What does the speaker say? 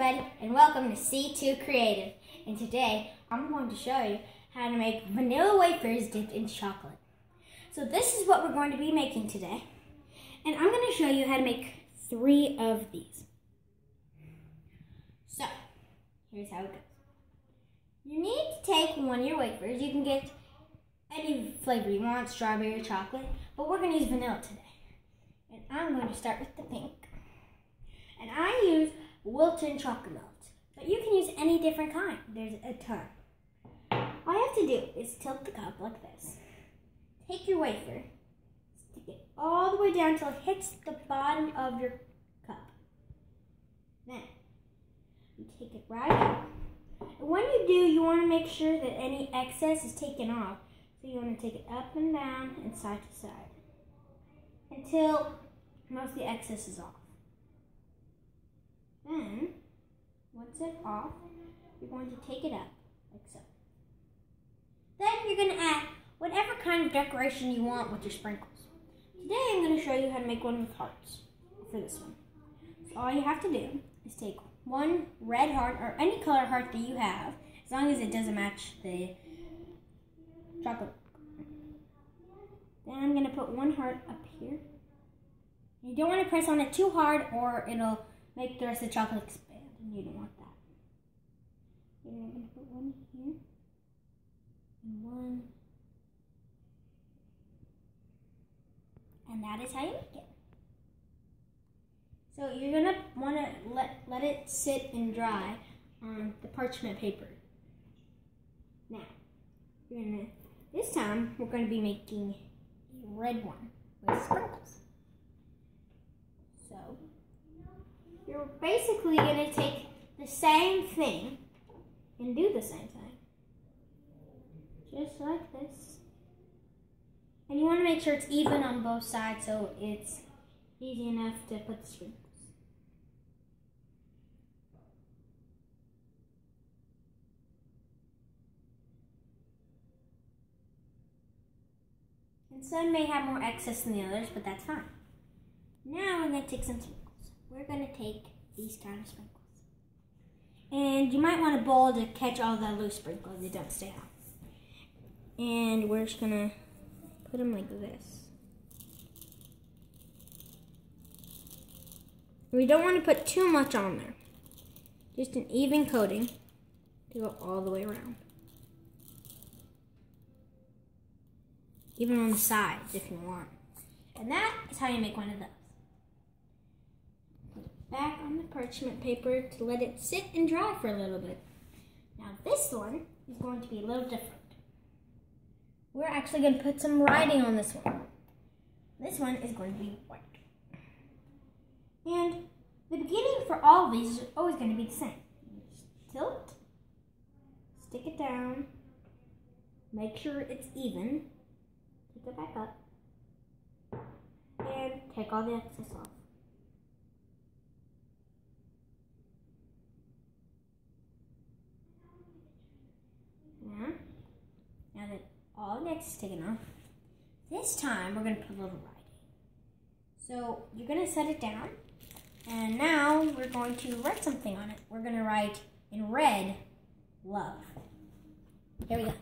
everybody, and welcome to C2 Creative. And today, I'm going to show you how to make vanilla wafers dipped in chocolate. So this is what we're going to be making today. And I'm going to show you how to make three of these. So, here's how it goes. You need to take one of your wafers. You can get any flavor you want, strawberry or chocolate, but we're going to use vanilla today. And I'm going to start with the pink. And I use Wilton chocolate melt. But you can use any different kind. There's a ton. All you have to do is tilt the cup like this. Take your wafer, stick it all the way down until it hits the bottom of your cup. Then, you take it right out. And when you do, you want to make sure that any excess is taken off. So you want to take it up and down and side to side until most of the excess is off. Then, once it's off, you're going to take it up, like so. Then you're going to add whatever kind of decoration you want with your sprinkles. Today I'm going to show you how to make one with hearts for this one. So all you have to do is take one red heart or any color heart that you have, as long as it doesn't match the chocolate. Then I'm going to put one heart up here. You don't want to press on it too hard or it'll make the rest of the chocolate expand, and you don't want that. I'm going to put one here, and one, and that is how you make it. So you're going to want to let, let it sit and dry on the parchment paper. Now, you're gonna, this time we're going to be making a red one with sprinkles. So, you're basically going to take the same thing and do the same thing. Just like this. And you want to make sure it's even on both sides so it's easy enough to put the sprinkles. And some may have more excess than the others, but that's fine. Now we're going to take some sprinkles we're going to take these kind of sprinkles. And you might want a bowl to catch all the loose sprinkles that don't stay out. And we're just going to put them like this. We don't want to put too much on there. Just an even coating to go all the way around. Even on the sides if you want. And that is how you make one of those back on the parchment paper to let it sit and dry for a little bit. Now this one is going to be a little different. We're actually going to put some writing on this one. This one is going to be white. And the beginning for all of these is always going to be the same. Tilt, stick it down, make sure it's even, take it back up, and take all the excess off. Excess taken off. This time, we're going to put a little writing. So, you're going to set it down. And now, we're going to write something on it. We're going to write in red, love. Here we go.